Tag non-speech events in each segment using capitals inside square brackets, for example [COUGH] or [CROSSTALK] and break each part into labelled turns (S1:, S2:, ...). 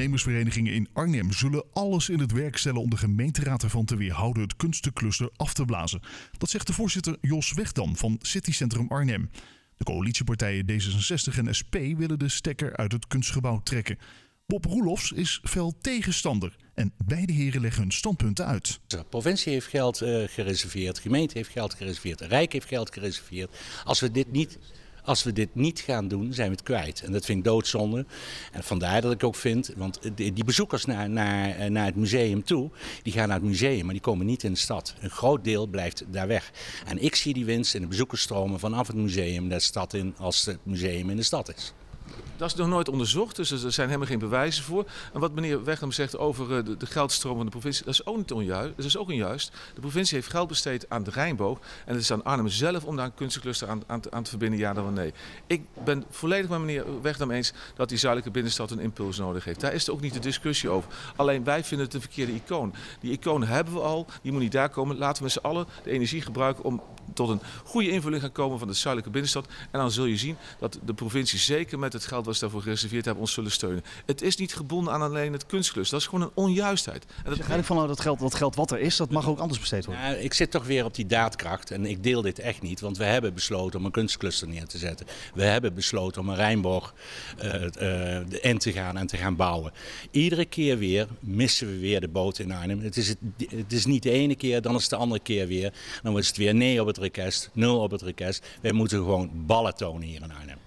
S1: ondernemersverenigingen in Arnhem zullen alles in het werk stellen om de gemeenteraad ervan te weerhouden het kunstencluster af te blazen. Dat zegt de voorzitter Jos Wegdam van Citycentrum Arnhem. De coalitiepartijen D66 en SP willen de stekker uit het kunstgebouw trekken. Bob Roelofs is fel tegenstander en beide heren leggen hun standpunten uit.
S2: De provincie heeft geld uh, gereserveerd, de gemeente heeft geld gereserveerd, de Rijk heeft geld gereserveerd. Als we dit niet als we dit niet gaan doen, zijn we het kwijt. En dat vind ik doodzonde. En vandaar dat ik ook vind, want die bezoekers naar, naar, eh, naar het museum toe, die gaan naar het museum, maar die komen niet in de stad. Een groot deel blijft daar weg. En ik zie die winst in de bezoekersstromen vanaf het museum de stad in, als het museum in de stad is.
S3: Dat is nog nooit onderzocht, dus er zijn helemaal geen bewijzen voor. En wat meneer Wegham zegt over eh, de, de geldstroom van de provincie, dat is ook niet onjuist. Dat is ook onjuist. De provincie heeft geld besteed aan de Rijnboog. En het is aan Arnhem zelf om daar een kunstencluster aan, aan, aan, te verbinden, ja dan nee. Ik ben volledig met meneer Wegham eens dat die zuidelijke binnenstad een impuls nodig heeft. Daar is er ook niet de discussie over. Alleen wij vinden het een verkeerde icoon. Die icoon hebben we al, die moet niet daar komen. Laten we met z'n allen de energie gebruiken om tot een goede invulling gaan komen van de zuidelijke binnenstad. En dan zul je zien dat de provincie zeker met het geld wat ze daarvoor gereserveerd hebben ons zullen steunen. Het is niet gebonden aan alleen het kunstklus. Dat is gewoon een onjuistheid. En
S4: dat eigenlijk van nou, dat geld, dat geld wat er is, dat mag ook anders besteed worden.
S2: Nou, ik zit toch weer op die daadkracht en ik deel dit echt niet. Want we hebben besloten om een kunstcluster neer te zetten. We hebben besloten om een Rijnborg uh, uh, in te gaan en te gaan bouwen. Iedere keer weer missen we weer de boot in Arnhem. Het is, het, het is niet de ene keer, dan is het de andere keer weer. Dan is het weer nee op het request, nul op het request. Wij moeten gewoon ballen tonen hier in Arnhem.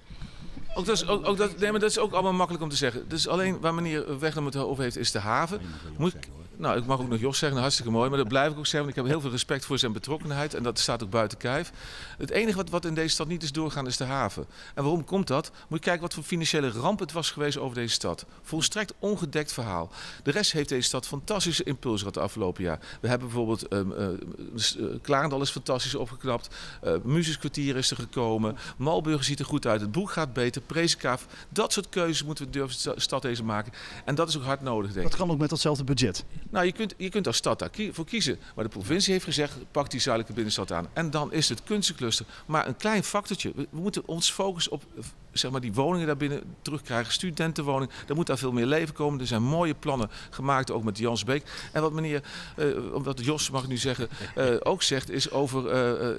S3: Ook dat, is, ook, ook dat, nee, maar dat is ook allemaal makkelijk om te zeggen. Dus alleen waar meneer Wegnam het over heeft, is de haven. Moet, nou, ik mag ook nog Jos zeggen, hartstikke mooi. Maar dat blijf ik ook zeggen, want ik heb heel veel respect voor zijn betrokkenheid. En dat staat ook buiten kijf. Het enige wat, wat in deze stad niet is doorgaan, is de haven. En waarom komt dat? Moet je kijken wat voor financiële ramp het was geweest over deze stad. Volstrekt ongedekt verhaal. De rest heeft deze stad fantastische impuls gehad de afgelopen jaar. We hebben bijvoorbeeld, um, uh, Klarendal is fantastisch opgeknapt. Uh, is er gekomen. Malburg ziet er goed uit. Het boek gaat beter. Prezikaaf. Dat soort keuzes moeten we durven de stad deze maken. En dat is ook hard nodig, denk ik.
S4: Dat kan ook met datzelfde budget.
S3: Nou, je kunt, je kunt als stad daarvoor kiezen. Maar de provincie heeft gezegd, pak die zuidelijke binnenstad aan. En dan is het kunstencluster. Maar een klein factortje. We, we moeten ons focussen op zeg maar, die woningen daarbinnen terugkrijgen. Studentenwoningen, daar moet daar veel meer leven komen. Er zijn mooie plannen gemaakt, ook met Jans Beek. En wat meneer, uh, wat Jos mag ik nu zeggen, uh, ook zegt, is over uh,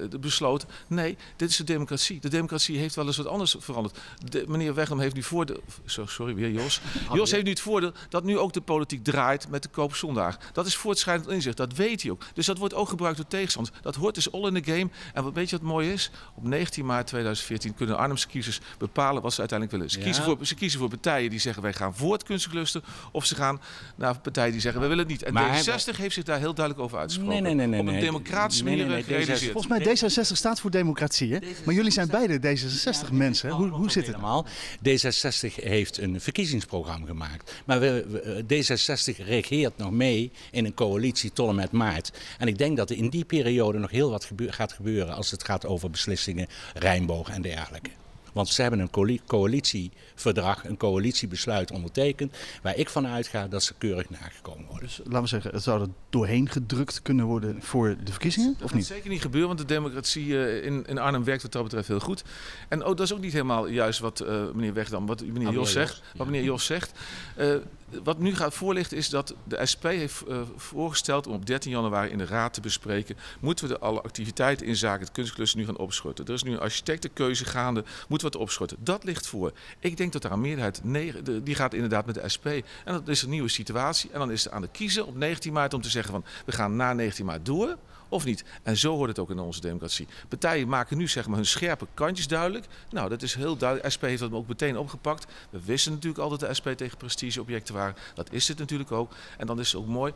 S3: de besloot. Nee, dit is de democratie. De democratie heeft wel eens wat anders veranderd. De, meneer Wegham heeft nu voordeel. Sorry, weer Jos. Jos heeft nu het voordeel dat nu ook de politiek draait met de koopzondag. Dat is voortschrijdend inzicht, dat weet hij ook. Dus dat wordt ook gebruikt door tegenstanders. Dat hoort dus all in the game. En wat weet je wat mooi is? Op 19 maart 2014 kunnen Arnhemse kiezers bepalen wat ze uiteindelijk willen. Ze, kiezen voor, ze kiezen voor partijen die zeggen wij gaan voor het kunstcluster. Of ze gaan naar partijen die zeggen wij willen het niet. En maar D66 heeft zich daar heel duidelijk over uitgesproken.
S2: Nee, nee, nee,
S3: op een democratische manier nee, gerealiseerd.
S4: Volgens mij D66 staat voor democratie. Hè? Maar jullie zijn beide D66 mensen. Hoe, hoe zit het?
S2: Allemaal. D66 heeft een verkiezingsprogramma gemaakt. Maar we, D66 reageert nog mee in een coalitie tot en met maart. En ik denk dat er in die periode nog heel wat gaat gebeuren als het gaat over beslissingen, Rijnboog en dergelijke. Want ze hebben een coalitieverdrag, een coalitiebesluit ondertekend. Waar ik van uitga dat ze keurig nagekomen worden.
S4: Dus laten we zeggen, het zou er doorheen gedrukt kunnen worden voor de verkiezingen?
S3: Dat
S4: of niet?
S3: zeker niet gebeuren, want de democratie eh, in, in Arnhem werkt wat dat betreft heel goed. En oh, dat is ook niet helemaal juist wat uh, meneer Wegdam, wat meneer Jos zegt. Wat meneer Jos zegt. Uh, wat nu gaat voorlichten is dat de SP heeft uh, voorgesteld om op 13 januari in de Raad te bespreken. Moeten we de alle activiteiten in zaken het kunstcluster nu gaan opschorten? Er is nu een architectenkeuze gaande. Moeten we het opschorten? Dat ligt voor. Ik denk dat daar een meerderheid, die gaat inderdaad met de SP. En dat is een nieuwe situatie. En dan is het aan de kiezer op 19 maart om te zeggen van we gaan na 19 maart door of niet. En zo hoort het ook in onze democratie. Partijen maken nu zeg maar hun scherpe kantjes duidelijk. Nou, dat is heel duidelijk. SP heeft dat ook meteen opgepakt. We wisten natuurlijk altijd dat de SP tegen prestigeobjecten waren. Dat is het natuurlijk ook. En dan is het ook mooi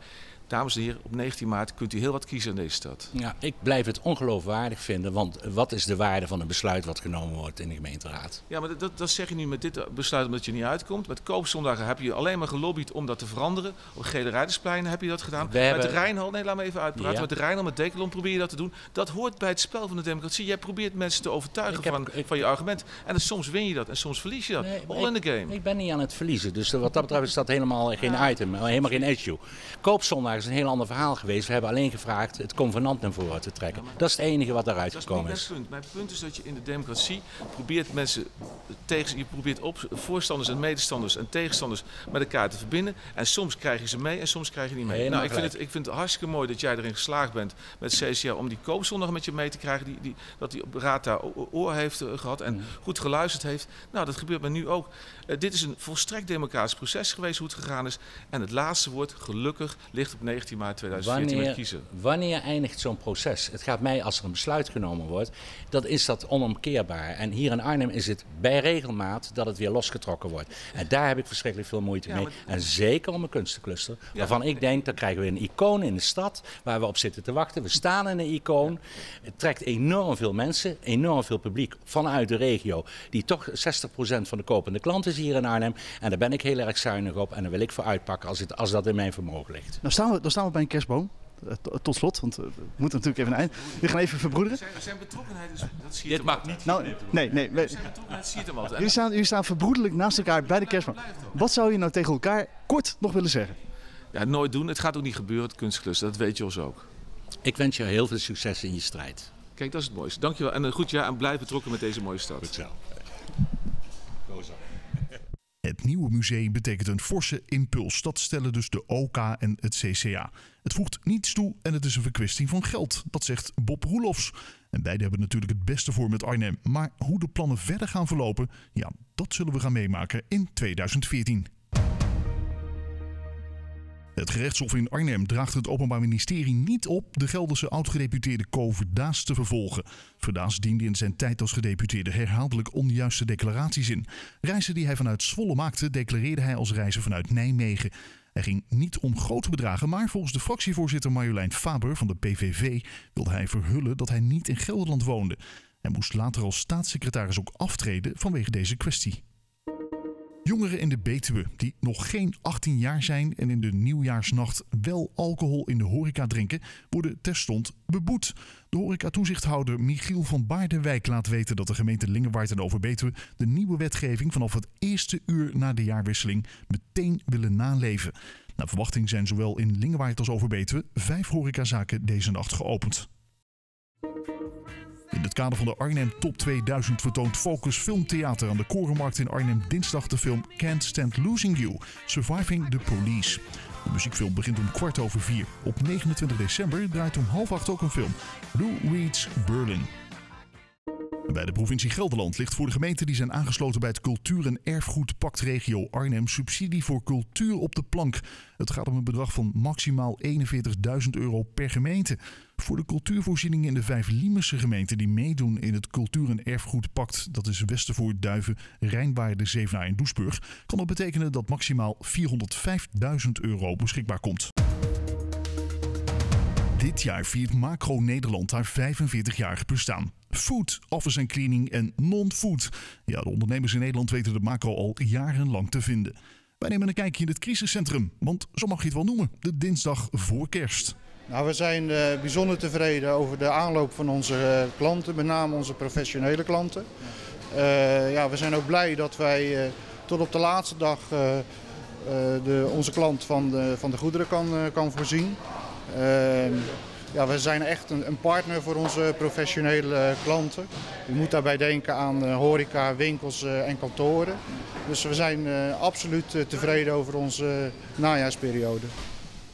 S3: Dames en heren, op 19 maart kunt u heel wat kiezen in deze stad.
S2: Ja, ik blijf het ongeloofwaardig vinden, want wat is de waarde van een besluit wat genomen wordt in de gemeenteraad?
S3: Ja, maar dat, dat zeg je nu met dit besluit omdat je niet uitkomt. Met koopzondagen heb je alleen maar gelobbyd om dat te veranderen. Op Gele Rijderspleinen heb je dat gedaan. We met hebben... de Rijnhal, nee laat me even uitpraten. Ja. Met de Rijnhal, met Dekelon probeer je dat te doen. Dat hoort bij het spel van de democratie. Jij probeert mensen te overtuigen heb, van, ik... van je argument. En soms win je dat en soms verlies je dat. Nee, All in the game.
S2: Ik ben niet aan het verliezen, dus wat dat betreft is dat helemaal geen item, helemaal geen issue. Koopzondagen is een heel ander verhaal geweest. We hebben alleen gevraagd het convenant naar voren te trekken. Dat is het enige wat eruit gekomen is.
S3: mijn punt. Mijn punt is dat je in de democratie probeert mensen tegen, je probeert op, voorstanders en medestanders en tegenstanders met elkaar te verbinden. En soms krijg je ze mee en soms krijg je niet mee.
S2: Helemaal
S3: nou, ik vind, het, ik vind het hartstikke mooi dat jij erin geslaagd bent met CCA om die koopzondag met je mee te krijgen. Die, die, dat die raad daar oor heeft eh, gehad en goed geluisterd heeft. Nou, dat gebeurt me nu ook. Eh, dit is een volstrekt democratisch proces geweest hoe het gegaan is. En het laatste woord, gelukkig, ligt op 19 maart 2014 met
S2: Wanneer,
S3: kiezen.
S2: wanneer eindigt zo'n proces? Het gaat mij, als er een besluit genomen wordt, dan is dat onomkeerbaar. En hier in Arnhem is het bij regelmaat dat het weer losgetrokken wordt. En daar heb ik verschrikkelijk veel moeite
S3: Ja,
S2: mee.
S3: maar-
S2: En zeker om een kunstencluster. Waarvan ik denk, dan krijgen we een icoon in de stad waar we op zitten te wachten. We staan in een icoon. Het trekt enorm veel mensen, enorm veel publiek vanuit de regio. Die toch 60% van de kopende klanten is hier in Arnhem. En daar ben ik heel erg zuinig op. En daar wil ik voor uitpakken als, het, als dat in mijn vermogen ligt.
S4: Nou staan we, dan staan we bij een kerstboom. Eh, to- Tot slot, want eh, we moeten natuurlijk even een eind. We gaan even verbroederen.
S3: Zijn, zijn betrokkenheid is, dat zie je
S2: Dit
S3: altijd.
S2: niet.
S4: Nou, nee, nee. we-
S3: Zijn betrokkenheid je hem altijd.
S4: Jullie staan, jullie staan verbroedelijk naast elkaar bij de kerstboom. Wat zou je nou tegen elkaar kort nog willen zeggen?
S3: Ja, nooit doen. Het gaat ook niet gebeuren, het kunstcluster. Dat weet je ons ook.
S2: Ik wens je heel veel succes in je strijd.
S3: Kijk, dat is het mooiste. Dankjewel. En een goed jaar en blijf betrokken met deze mooie stad.
S2: zo. [LAUGHS]
S1: Het nieuwe museum betekent een forse impuls. Dat stellen dus de OK en het CCA. Het voegt niets toe en het is een verkwisting van geld. Dat zegt Bob Roelofs. En beide hebben natuurlijk het beste voor met Arnhem. Maar hoe de plannen verder gaan verlopen, ja, dat zullen we gaan meemaken in 2014. Het gerechtshof in Arnhem draagt het Openbaar Ministerie niet op de Gelderse oud-gedeputeerde Ko Verdaas te vervolgen. Verdaas diende in zijn tijd als gedeputeerde herhaaldelijk onjuiste declaraties in. Reizen die hij vanuit Zwolle maakte, declareerde hij als reizen vanuit Nijmegen. Hij ging niet om grote bedragen, maar volgens de fractievoorzitter Marjolein Faber van de PVV wilde hij verhullen dat hij niet in Gelderland woonde. Hij moest later als staatssecretaris ook aftreden vanwege deze kwestie. Jongeren in de Betuwe die nog geen 18 jaar zijn en in de nieuwjaarsnacht wel alcohol in de horeca drinken, worden terstond beboet. De horecatoezichthouder Michiel van Baardenwijk laat weten dat de gemeente Lingewaard en Overbetuwe de nieuwe wetgeving vanaf het eerste uur na de jaarwisseling meteen willen naleven. Naar verwachting zijn zowel in Lingewaard als Overbetuwe vijf horecazaken deze nacht geopend. In het kader van de Arnhem Top 2000 vertoont Focus Filmtheater aan de Korenmarkt in Arnhem dinsdag de film Can't Stand Losing You, Surviving the Police. De muziekfilm begint om kwart over vier. Op 29 december draait om half acht ook een film, Lou Reed's Berlin. Bij de provincie Gelderland ligt voor de gemeenten die zijn aangesloten bij het Cultuur- en Erfgoedpact Regio Arnhem subsidie voor cultuur op de plank. Het gaat om een bedrag van maximaal 41.000 euro per gemeente. Voor de cultuurvoorzieningen in de vijf Liemerse gemeenten die meedoen in het Cultuur- en Erfgoedpact, dat is Westervoort, Duiven, Rijnwaarden, Zevenaar en Doesburg, kan dat betekenen dat maximaal 405.000 euro beschikbaar komt. Dit jaar viert Macro Nederland haar 45-jarig bestaan. Food, office and cleaning en non-food. Ja, de ondernemers in Nederland weten de macro al jarenlang te vinden. Wij nemen een kijkje in het crisiscentrum, want zo mag je het wel noemen, de dinsdag voor kerst.
S5: Nou, we zijn eh, bijzonder tevreden over de aanloop van onze eh, klanten, met name onze professionele klanten. Eh, ja, we zijn ook blij dat wij tot op de laatste dag de, onze klant van de, van de goederen kan, kan voorzien. Eh, ja, we zijn echt een, partner voor onze professionele klanten. Je moet daarbij denken aan eh, horeca, winkels eh, en kantoren. Dus we zijn eh, absoluut eh, tevreden over onze najaarsperiode.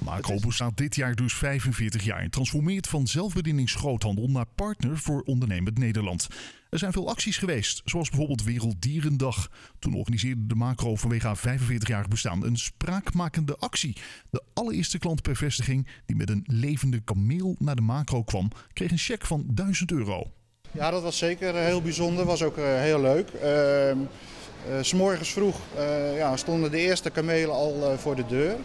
S1: Macro bestaat dit jaar dus 45 jaar en transformeert van zelfbedieningsgroothandel naar partner voor ondernemend Nederland. Er zijn veel acties geweest, zoals bijvoorbeeld Werelddierendag. Toen organiseerde de Macro vanwege haar 45-jarig bestaan een spraakmakende actie. De allereerste klant per vestiging die met een levende kameel naar de Macro kwam, kreeg een cheque van 1000 euro.
S5: Ja, dat was zeker eh, heel bijzonder. Was ook eh, heel leuk. Ehm, eh, s morgens vroeg eh, ja, stonden de eerste kamelen al voor de deur.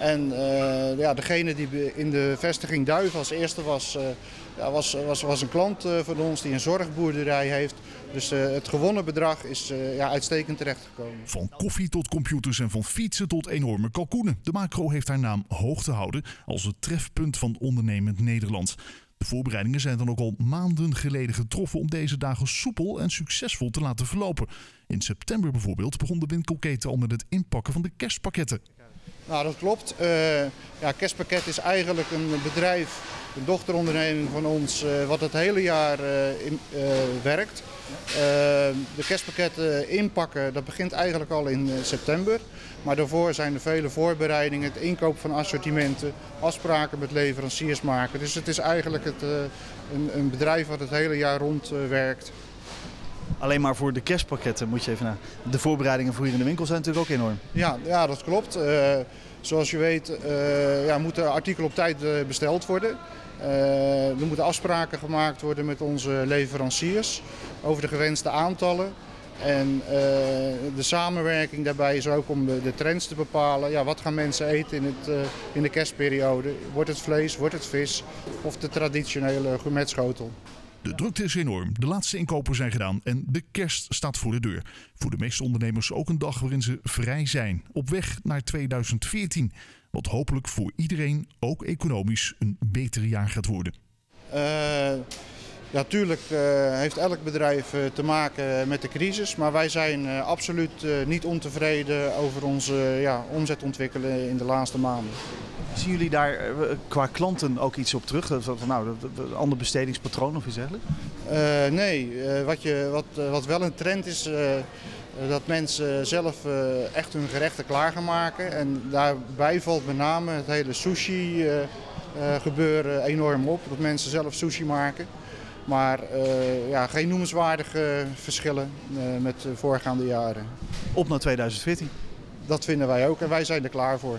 S5: En eh, ja, degene die in de vestiging Duiven als eerste was, eh, was, was, was een klant eh, van ons die een zorgboerderij heeft. Dus het gewonnen bedrag is ja, uitstekend terechtgekomen.
S1: Van koffie tot computers en van fietsen tot enorme kalkoenen. De Macro heeft haar naam hoog te houden als het trefpunt van ondernemend Nederland. De voorbereidingen zijn dan ook al maanden geleden getroffen om deze dagen soepel en succesvol te laten verlopen. In september bijvoorbeeld begon de winkelketen al met het inpakken van de kerstpakketten.
S5: Nou, dat klopt. Uh, ja, Kerstpakket is eigenlijk een bedrijf, een dochteronderneming van ons, uh, wat het hele jaar uh, in, werkt. de kerstpakketten inpakken, dat begint eigenlijk al in september. Maar daarvoor zijn er vele voorbereidingen, het inkoop van assortimenten, afspraken met leveranciers maken. Dus het is eigenlijk het, een, een, bedrijf wat het hele jaar rond werkt.
S4: Alleen maar voor de kerstpakketten moet je even naar. De voorbereidingen voor hier in de winkel zijn natuurlijk ook enorm.
S5: Ja, ja dat klopt. Uh, zoals je weet uh, ja, moeten artikelen op tijd uh, besteld worden. er moeten afspraken gemaakt worden met onze leveranciers over de gewenste aantallen. En de samenwerking daarbij is ook om de, de, trends te bepalen. Ja, wat gaan mensen eten in, het, in de kerstperiode? Wordt het vlees, wordt het vis of de traditionele gourmetschotel?
S1: De drukte is enorm, de laatste inkopen zijn gedaan en de kerst staat voor de deur. Voor de meeste ondernemers ook een dag waarin ze vrij zijn, op weg naar 2014. Wat hopelijk voor iedereen, ook economisch, een beter jaar gaat worden. Uh,
S5: ja, tuurlijk uh, heeft elk bedrijf uh, te maken met de crisis, maar wij zijn absoluut niet ontevreden over onze ja, omzetontwikkeling in de laatste maanden.
S4: Zien jullie daar eh, qua klanten ook iets op terug? Nou, een ander bestedingspatroon of iets dergelijks?
S5: Uh, nee, uh, wat, je, wat, wat wel een trend is, uh, dat mensen zelf echt hun gerechten klaar gaan maken. En daarbij valt met name het hele sushi gebeuren enorm op. Dat mensen zelf sushi maken. Maar ja, geen noemenswaardige verschillen met de voorgaande jaren.
S4: Op naar 2014?
S5: Dat vinden wij ook en wij zijn er klaar voor.